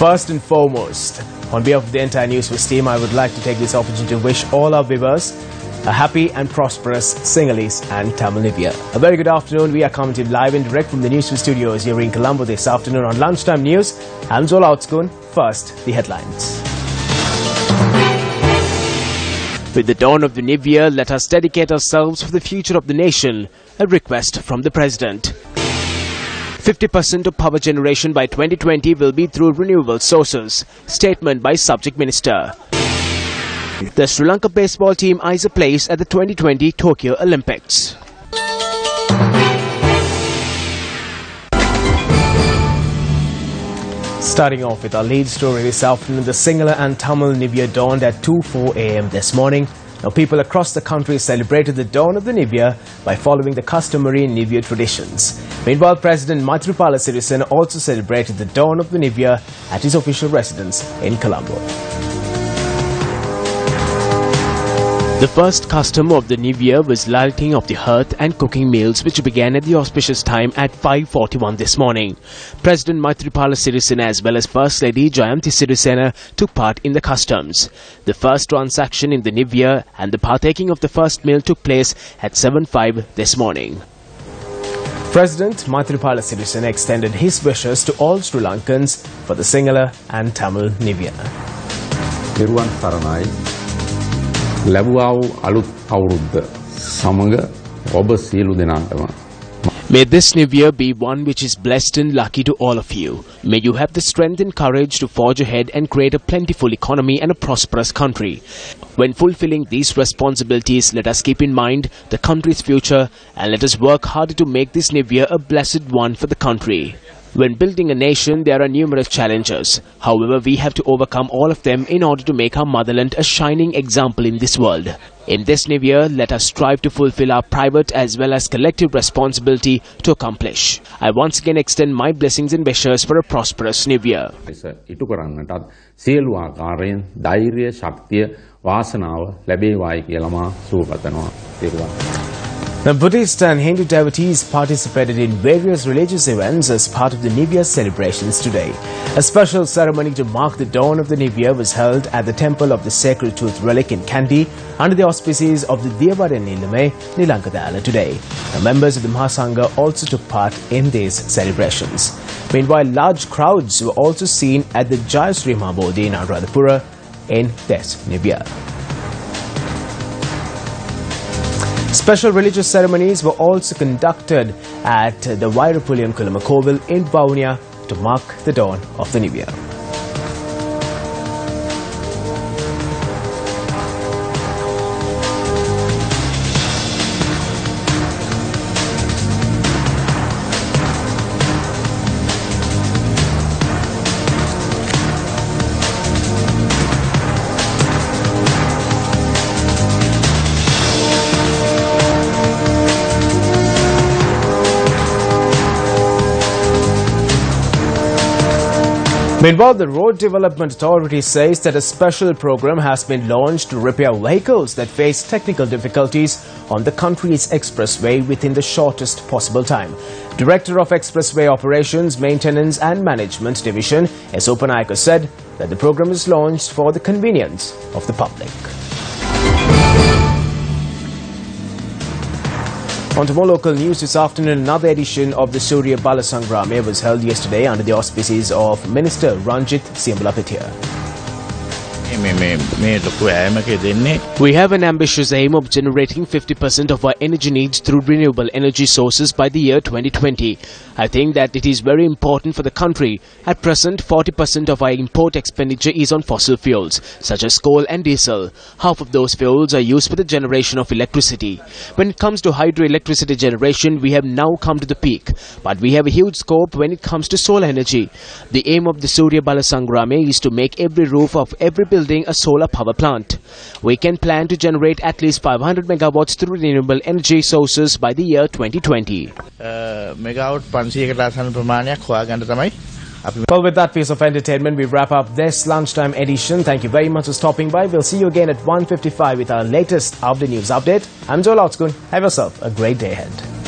First and foremost, on behalf of the entire Newsfirst team, I would like to take this opportunity to wish all our viewers a happy and prosperous Sinhalese and Tamil New Year. A very good afternoon. We are coming to you live and direct from the Newsfirst studios here in Colombo this afternoon on lunchtime news. I'm Zola Outskun. First, the headlines. With the dawn of the new year, let us dedicate ourselves for the future of the nation. A request from the President. 50% of power generation by 2020 will be through renewable sources. Statement by Subject Minister. The Sri Lanka baseball team eyes a place at the 2020 Tokyo Olympics. Starting off with our lead story this afternoon, the Sinhala and Tamil Year dawned at 2.04 a.m. this morning. Now, people across the country celebrated the dawn of the New by following the customary New traditions. Meanwhile, President Maithripala Sirisena also celebrated the dawn of the New at his official residence in Colombo. The first custom of the new year was lighting of the hearth and cooking meals which began at the auspicious time at 5.41 this morning. President Maithripala Sirisena as well as First Lady Jayanthi Sirisena took part in the customs. The first transaction in the new year and the partaking of the first meal took place at 7.5 this morning. President Maithripala Sirisena extended his wishes to all Sri Lankans for the Sinhala and Tamil New Year. නිර්වන් සරණයි ලැබවා වූ අලුත් අවුරුද්ද සමඟ ඔබ සියලු දෙනාටම May this new year be one which is blessed and lucky to all of you. May you have the strength and courage to forge ahead and create a plentiful economy and a prosperous country. When fulfilling these responsibilities, let us keep in mind the country's future and let us work harder to make this new year a blessed one for the country. When building a nation, there are numerous challenges. However, we have to overcome all of them in order to make our motherland a shining example in this world. In this new year, let us strive to fulfill our private as well as collective responsibility to accomplish. I once again extend my blessings and wishes for a prosperous new year. ලෙස ඉටු කරන්නටත් සියලු ආකාරයෙන් ධෛර්ය ශක්තිය වාසනාව ලැබේවායි කියලමා සූපතනවා තිරුවන්. now, Buddhist and Hindu devotees participated in various religious events as part of the Year celebrations today. A special ceremony to mark the dawn of the Year was held at the Temple of the Sacred Tooth Relic in Kandy under the auspices of the Devara Nilame Nilanga Dela today. The members of the Mahasangha also took part in these celebrations. Meanwhile, large crowds were also seen at the Jayasri Mahabodhi in Anuradhapura in this Year. Special religious ceremonies were also conducted at the Vairapuliam Kulamakovil in Vavuniya to mark the dawn of the new year. Meanwhile, the Road Development Authority says that a special program has been launched to repair vehicles that face technical difficulties on the country's expressway within the shortest possible time. Director of Expressway Operations, Maintenance and Management Division, S. Opanayaka said that the program is launched for the convenience of the public. On to more local news this afternoon, another edition of the Surya Balasangrame was held yesterday under the auspices of Minister Ranjit Siyambalapitiya. We have an ambitious aim of generating 50% of our energy needs through renewable energy sources by the year 2020. I think that it is very important for the country. At present, 40% of our import expenditure is on fossil fuels, such as coal and diesel. Half of those fuels are used for the generation of electricity. When it comes to hydroelectricity generation, we have now come to the peak, but we have a huge scope when it comes to solar energy. The aim of the Surya Balasangrame is to make every roof of every building a solar power plant. We can plan to generate at least 500 megawatts through renewable energy sources by the year 2020. Megawatt පන්සියකට අසන ප්‍රමාණයක් හොයාගන්න තමයි අපි Well, with that piece of entertainment, we wrap up this lunchtime edition. Thank you very much for stopping by. We'll see you again at 1.55 with our latest Of the News update. I'm Joel Outskun. Have yourself a great day ahead.